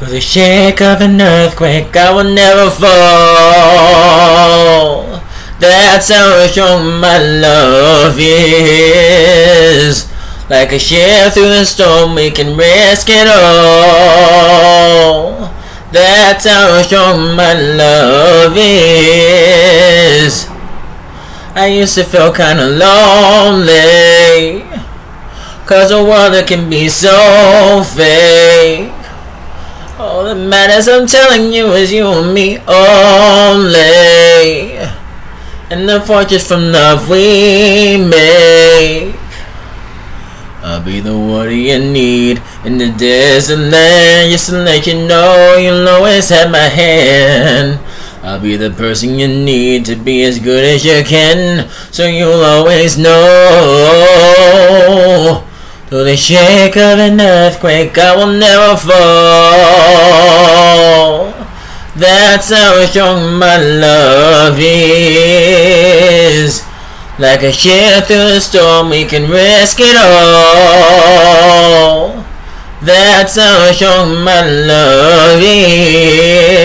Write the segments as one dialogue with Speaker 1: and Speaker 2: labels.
Speaker 1: With the shake of an earthquake, I will never fall. That's how strong my love is. Like a ship through the storm, we can risk it all. That's how strong my love is. I used to feel kinda lonely. Cause the world can be so fake. All matters, I'm telling you, is you and me only. And the fortress from love we make. I'll be the water you need in the desert land, just to let you know you'll always have my hand. I'll be the person you need to be as good as you can, so you'll always know. Through the shake of an earthquake, I will never fall. That's how strong my love is. Like a ship through the storm, we can risk it all. That's how strong my love is.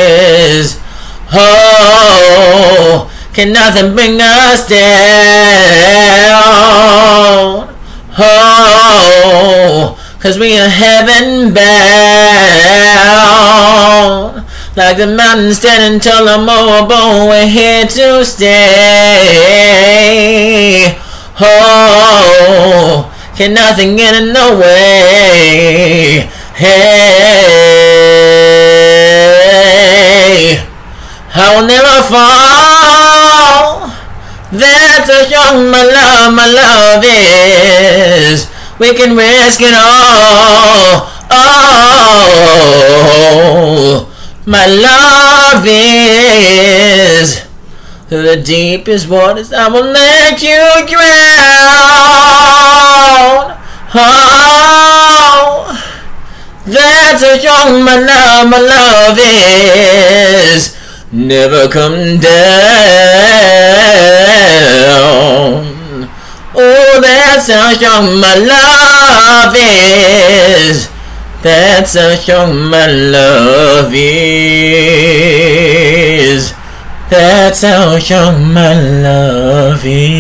Speaker 1: Oh, can nothing bring us down? Oh, cause we are heaven bound. Like the mountains standing tall and mobile, we're here to stay. Oh, can nothing get in the way? Hey, I will never fall. That's how strong my love, my love. We can risk it all. Oh, my love is the deepest waters. I will let you drown. Oh, that's a strong my love, my love is. Never come down. That's how strong my love is. That's how strong my love is. That's how strong my love is.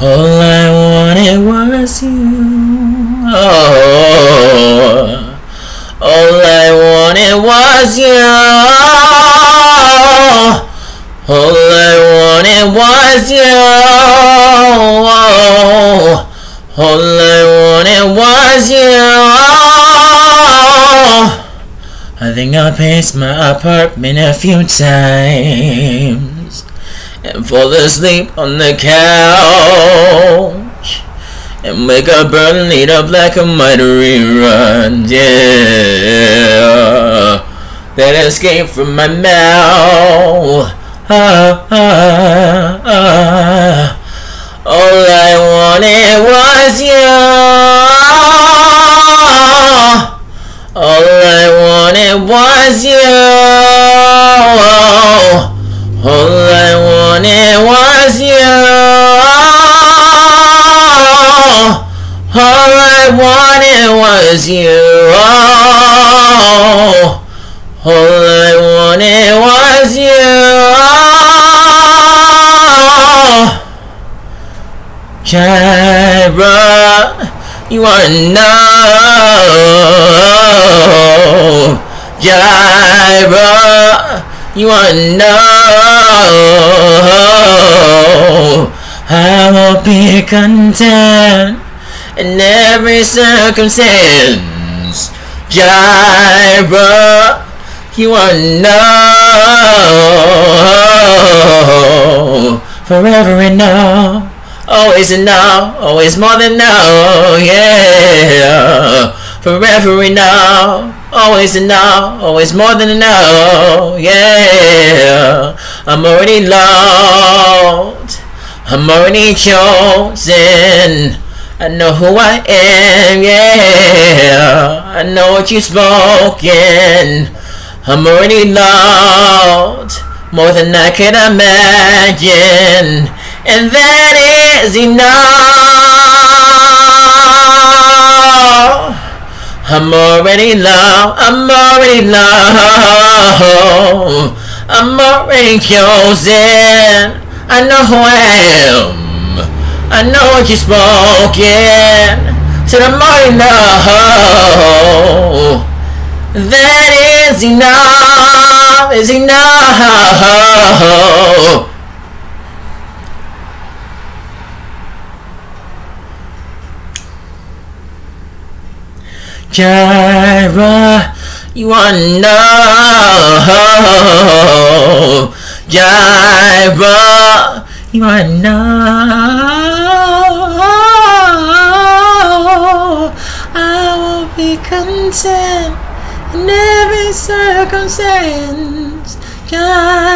Speaker 1: All I wanted was you. Oh, all I wanted was you. All I wanted was you. All I wanted was you. I think I paced my apartment a few times and fall asleep on the couch and wake up early, lead up like a mighty rerun. Yeah, that escaped from my mouth. Ah, ah, ah. All I wanted was you. All I wanted was you. All I wanted was you. All I wanted was you. All I wanted was you. Jireh, you are enough. Jireh, you are enough. I will be content in every circumstance. Jireh, you are enough. Forever enough. Always enough, always more than enough, yeah. Forever enough, always enough, always more than enough, yeah. I'm already loved, I'm already chosen. I know who I am, yeah. I know what you've spoken. I'm already loved more than I could imagine, and that is enough. I'm already low, I'm already low, I'm already chosen. I know who I am, I know what you've spoken. I'm already no, that is enough, is enough. Jireh, you are enough. Jireh, you are enough. I will be content in every circumstance. Jireh,